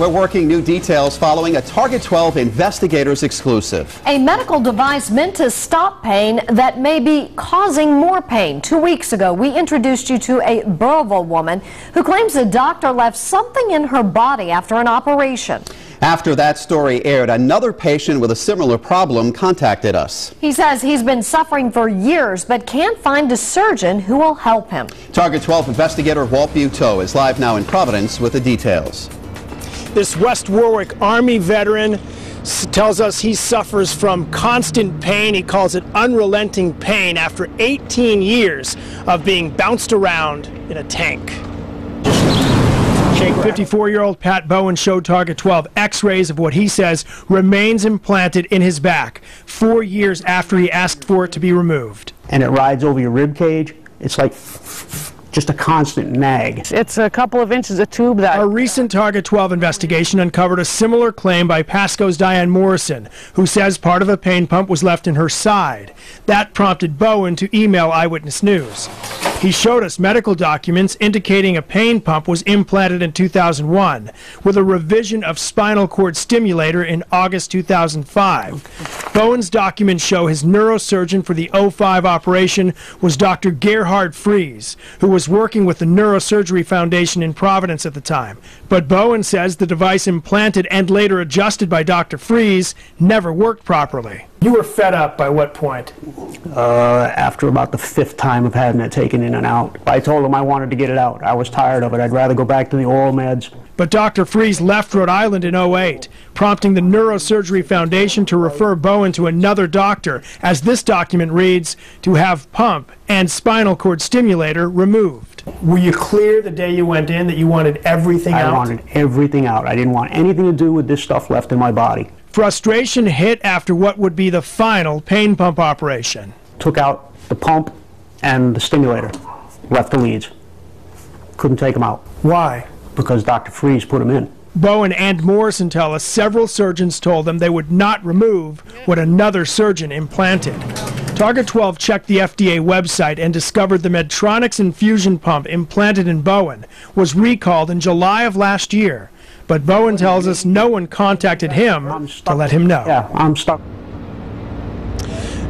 We're working new details following a Target 12 investigators exclusive. A medical device meant to stop pain that may be causing more pain. Two weeks ago, we introduced you to a Burrillville woman who claims a doctor left something in her body after an operation. After that story aired, another patient with a similar problem contacted us. He says he's been suffering for years but can't find a surgeon who will help him. Target 12 investigator Walt Buteau is live now in Providence with the details. This West Warwick Army veteran tells us he suffers from constant pain. He calls it unrelenting pain after 18 years of being bounced around in a tank. 54-year-old Pat Bowen showed Target 12 x-rays of what he says remains implanted in his back four years after he asked for it to be removed. And it rides over your rib cage. It's like just a constant nag. It's a couple of inches of tube that. A recent Target 12 investigation uncovered a similar claim by Pascoag's Diane Morrison, who says part of a pain pump was left in her side. That prompted Bowen to email Eyewitness News. He showed us medical documents indicating a pain pump was implanted in 2001 with a revision of spinal cord stimulator in August 2005. Bowen's documents show his neurosurgeon for the 05 operation was Dr. Gerhard Fries, who was working with the Neurosurgery Foundation in Providence at the time. But Bowen says the device implanted and later adjusted by Dr. Fries never worked properly. You were fed up by what point? Uh, after about the fifth time of having it taken in and out. I told him I wanted to get it out. I was tired of it. I'd rather go back to the oral meds. But Dr. Fries left Rhode Island in 08, prompting the Neurosurgery Foundation to refer Bowen to another doctor, as this document reads, to have pump and spinal cord stimulator removed. Were you clear the day you went in that you wanted everything I out? I wanted everything out. I didn't want anything to do with this stuff left in my body. Frustration hit after what would be the final pain pump operation. Took out the pump and the stimulator, left the leads. Couldn't take them out. Why? Because Dr. Fries put them in. Bowen and Morrison tell us several surgeons told them they would not remove what another surgeon implanted. Target 12 checked the FDA website and discovered the Medtronics infusion pump implanted in Bowen was recalled in July of last year. But Bowen tells us no one contacted him to let him know. Yeah, I'm stuck.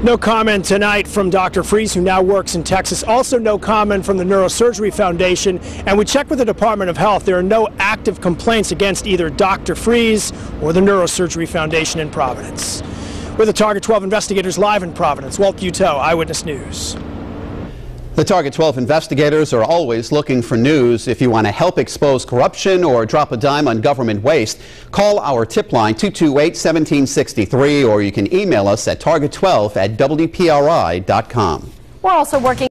No comment tonight from Dr. Fries, who now works in Texas. Also, no comment from the Neurosurgery Foundation. And we checked with the Department of Health. There are no active complaints against either Dr. Fries or the Neurosurgery Foundation in Providence. We're the Target 12 investigators live in Providence, Walt Buteau, Eyewitness News. The Target 12 investigators are always looking for news. If you want to help expose corruption or drop a dime on government waste, call our tip line 228-1763 or you can email us at target12 at WPRI.com. We're also working